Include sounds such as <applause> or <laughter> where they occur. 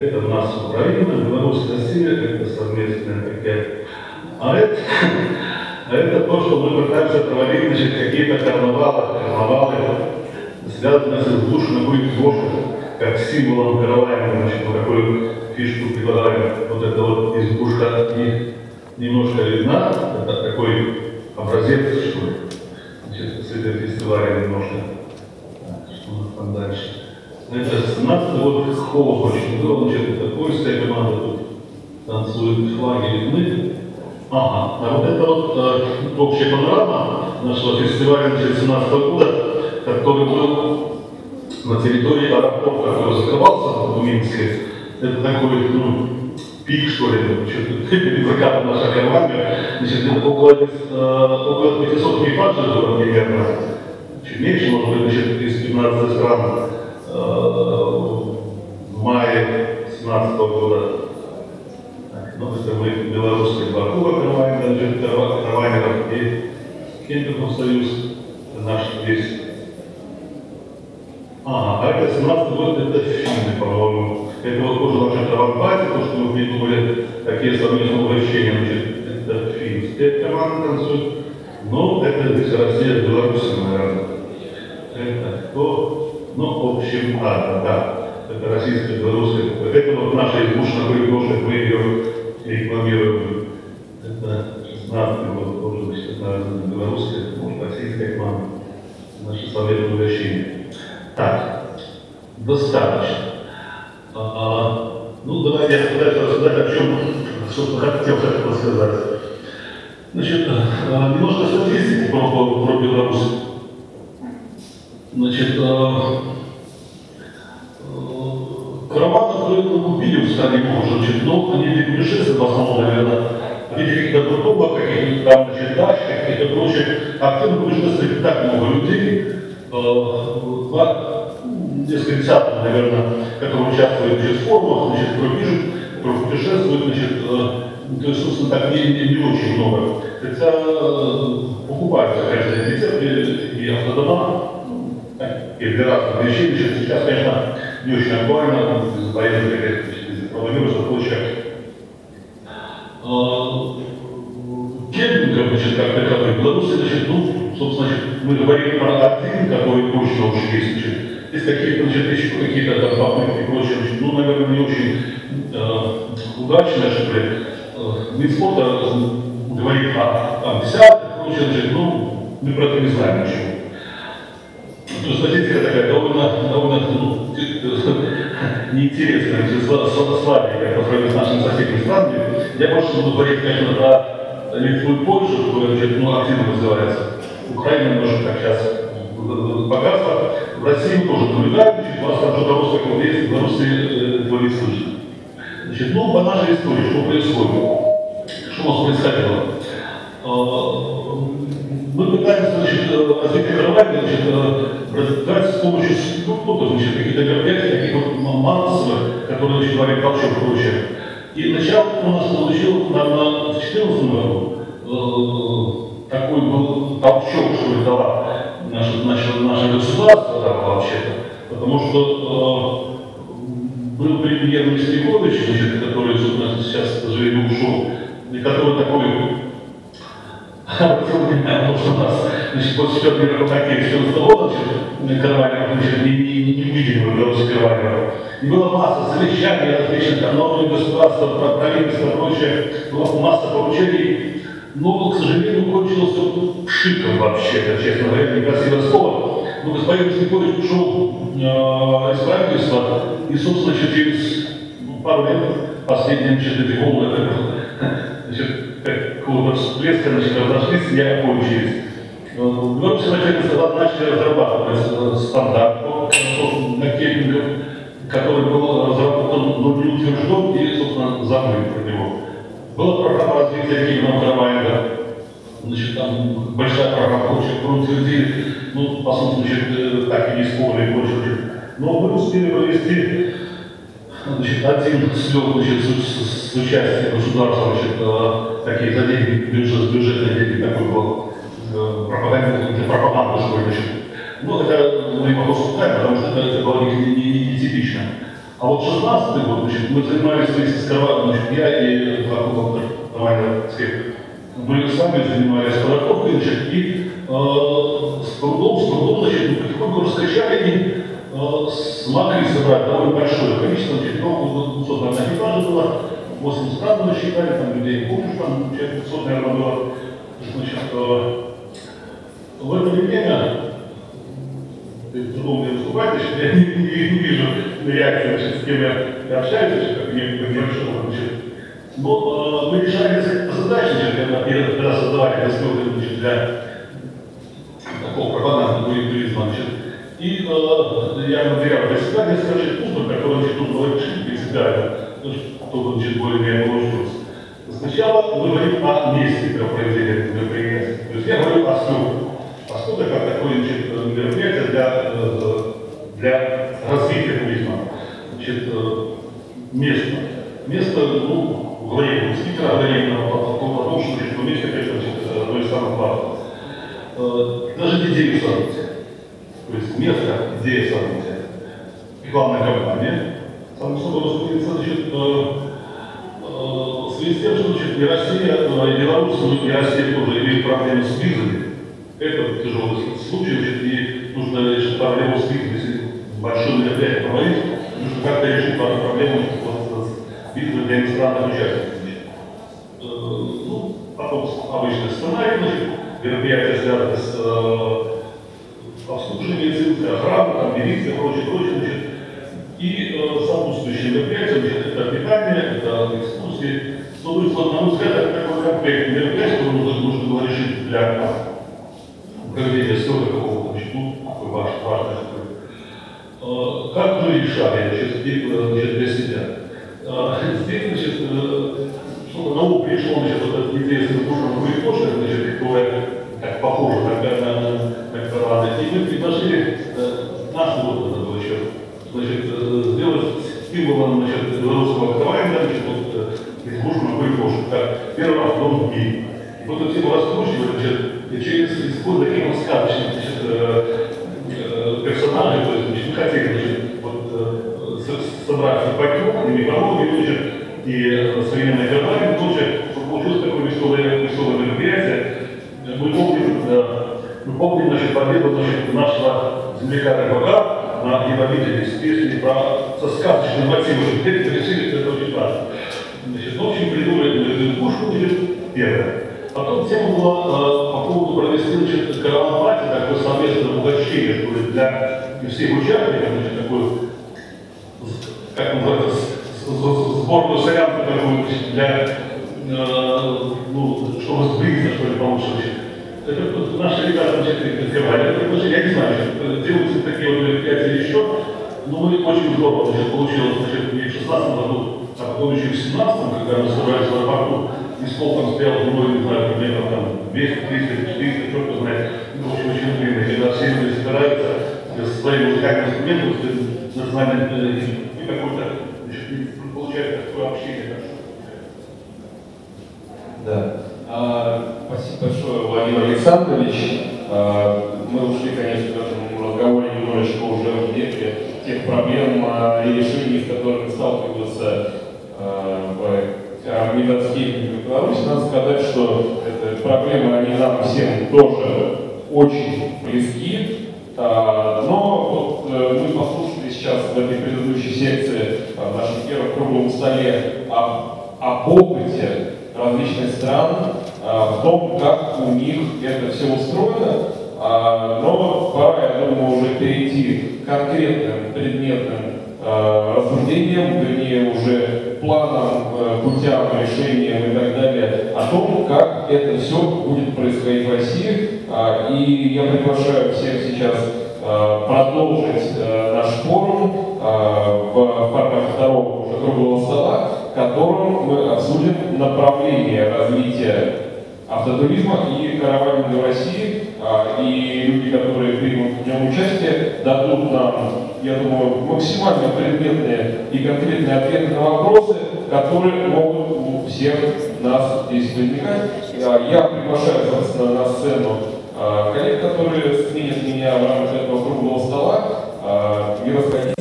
Это у нас Украина, Беларусь, Россия, это совместная такая. А это, <laughs> а это то, что мы пытаемся проводить значит, какие-то карнавалы, карнавалы, связанные с избушенной будет Гоша, как символом каравана, значит, мы такую фишку предлагаем. Вот эта вот избушка не, немножко видна, это такой образец, что ли, значит, с этого фестиваля немножко. Что у нас там дальше? Это 17 год холод очень здорово, значит, это польская команда тут танцует флаги видны. Ага, а вот это вот э, общая панорама нашего фестиваля значит, 17 года, который был на территории аэропорта, который закрывался в Минске. Это такой, ну, пик, что ли, что-то перед <laughs> закатом наша караванга. Значит, это около, э, около 500 экипажей было примерно. Чуть меньше, может быть, значит, из 15 стран 17 года. Так, ну, это Бакула каравайнер, значит, каравайнеров и Кемпингов союз, наш весь. А, а это 17 год, это финны, по-моему. Это вот тоже наша караван то, что мы придумали, такие совместные угощения, значит, это финская команда танцует. Ну, это здесь Россия, Беларусь, наверное. Это кто? Ну, в общем, а, да. Это российская, белорусская. Это вот наша избушная пригожая, мы ее рекламируем. Это 16 год, тоже, значит, наверное, белорусская, может, российская команда. Наше совместное угощение. Так, достаточно. А, а, ну, давайте я попытаюсь рассказать, о чем, собственно, хотел рассказать. Значит, а, немножко статистики про, про, про Беларусь. Значит, позже, значит, но они путешествия в основном, наверное, виде каких-то трудов, каких-то там, значит, дач, каких-то прочих активных путешествий не так много людей. Два, несколько десятков, наверное, которые участвуют значит, в форумах, значит, которые пишут, которые путешествуют, значит, э, то есть, собственно, так не, не, не очень много. Хотя э, покупаются, конечно, рецепты и автодома, и для разных вещей, значит, сейчас, конечно, не очень актуально, из-за есть какие-то, значит, еще какие-то попытки и прочее, ну, наверное, не очень э, удачные, что ли. Э, вид спорта э, говорит о там, десятках, прочее, значит, ну, мы про это не знаем ничего. То есть статистика такая довольно, довольно ну, <laughs> неинтересная, слабенькая по сравнению с нашими соседними странами. Я больше буду говорить, конечно, про Литву и Польшу, которая, ну, активно развивается. Украина немножко как сейчас богатство. В России тоже значит, у нас там что-то есть, в Беларуси этого не слышно. Значит, ну, по нашей истории, что происходит? Что у нас происходило? Мы пытаемся, значит, развитие караванги, значит, развивать с помощью института, значит, каких-то мероприятий, таких вот массовых, которые, значит, говорит толчок и прочее. И начало у нас получил, наверное, в 2014 году такой был толчок, что ли, дала наше, наше, наше государство дало вообще-то, потому что э, был премьер Мистрихович, значит, который, собственно, сейчас, к сожалению, ушел, и который такой <laughs> то, что у нас, значит, после четвертого мировой хоккея 14 года, значит, караванеров, значит, не, не, не увидели в Беларуси караванеров. И была масса совещаний различных, там, новые государства, правительства, прочее, была масса поручений, но, к сожалению, кончилось все пшиком вообще, честно говоря, некрасивое слово. Но господин Сникович ушел э, из правительства, и, собственно, через ну, пару лет последние значит, эти волны, значит, как клубы всплеска, значит, разошлись и окончились. В Беларуси начали, начали разрабатывать стандарт на кемпингов, который был разработан, но не утвержден и, собственно, забыт про него. Была программа развития каравайнга. Значит, там большая программа получила, которую утвердили, ну, по сути, значит, так и не спорили больше. Но мы успели провести значит, один слет значит, с, с участием государства, значит, такие за деньги, бюджет, бюджетные деньги, такой был пропаганда, для пропаганды, что ли, значит. Ну, это мы его осуждаем, потому что это, это было не, не, не, не. А вот 16 год, значит, мы занимались вместе с Карватом, значит, я и доктор Ваня Цвет. Мы сами занимались параковкой, значит, и э, с трудом, с трудом, значит, мы потихоньку раскачали и э, смогли собрать довольно большое количество, значит, ну, 200, наверное, экипажа было, 8 стран мы считали, там людей, помню, там, 500, наверное, было. Значит, э, в это время трудом не выступать, значит, я не, не, не вижу реакции, значит, с кем я общаюсь, значит, как мне, мне значит, но э, мы решали несколько задач, значит, когда, когда создавали гостевые значит, для такого пропаганды туризма, значит, и э, я выделял для себя несколько значит, пунктов, которые значит, нужно решить принципиально, чтобы значит, более-менее получилось. Сначала мы говорим о месте проведения мероприятия. То есть я говорю о СНУ. А это как такое мероприятие для, для развития туризма? Значит, место. Место, ну, говорим, спикера говорим о, том, что значит, место, конечно, значит, одно из самых важных. Даже идею события. То есть место, идея события. Рекламная кампания. Самое собой распределится, значит, в связи с тем, что значит, и Россия, и Беларусь, и Россия тоже имеют проблемы с визами, это тяжелый случай, значит, и нужно решить проблему с если большое мероприятие проводить, нужно как-то решить проблему с визами для иностранных участников. Э, ну, потом обычный сценарий, значит, мероприятия связаны с э, обслуживанием цифры, охраной, там, милиция, прочее, прочее, значит, и э, сопутствующие мероприятия, значит, это питание, это экскурсии. Ну, то есть, на мой взгляд, это такое комплектное мероприятие, которое нужно, нужно было решить для проведения срока какого-то, значит, ну, такой важный, важный такой. Э, как мы решали, значит, значит, для себя? Э, здесь, значит, э, на ум пришло, значит, вот идея с избушем будет значит, которая так похожа на, на, на, на караваны. И мы предложили э, наш вот это был еще значит, сделать стимулом значит, белорусского актуального, значит, вот, избушку какой кошек, как первый раз в дом в мире. Вот тему раскручивали, значит, через исход таких сказочных значит, персонажей, то есть, значит, хотели, значит, вот, собрать и подъем, и мифологию, значит, и современный парламент, тоже, получилось такое веселое, веселое мероприятие. Мы помним, мы помним, значит, победу, значит, нашего земляка Рыбака, на Евровидении с песней про, со сказочным мотивом. Теперь решили, что это очень важно. Значит, в общем, придумали пушку, будет первое. Потом тема была э, по поводу провести значит, караван-пати, такое совместное угощение, то есть для всех участников, значит, такой, как называется, сборную солянку такую для, э, ну, чтобы сблизиться, что ли, получше. Это наши ребята начали предложили, я не знаю, делаются такие вот мероприятия еще, но мы очень здорово значит, получилось значит, в 16 году, а потом еще в 17 когда мы собрались в аэропорту, и стол там стоял, ну, не знаю, примерно там 200, 300, 400, черт знает, ну, очень, очень длинный, когда все люди собираются с своими музыкальными инструментами, с национальным, и какой-то, получается такое общение. Да. А, спасибо большое, Владимир Александрович. А, мы ушли, конечно, в этом разговоре немножечко уже в ветре тех проблем а, и решений, с которыми сталкиваются организации в Беларуси. Надо сказать, что это проблемы, они нам всем тоже очень близки. Но вот э, мы послушали сейчас в этой предыдущей секции в нашем первом круглом столе об, об опыте различных стран в том, как у них это все устроено. Но пора, я думаю, уже перейти к конкретным предметным рассуждениям, вернее, уже планам, путям, решениям и так далее, о том, как это все будет происходить в России. И я приглашаю всех сейчас продолжить наш форум в формате второго уже круглого стола, в котором мы обсудим направление развития автотуризма и караванинга России. И люди, которые примут в нем участие, дадут нам, я думаю, максимально предметные и конкретные ответы на вопросы, которые могут у всех нас здесь возникать. Я приглашаю, собственно, на сцену коллег, которые сменят меня в рамках этого круглого стола. Мирослав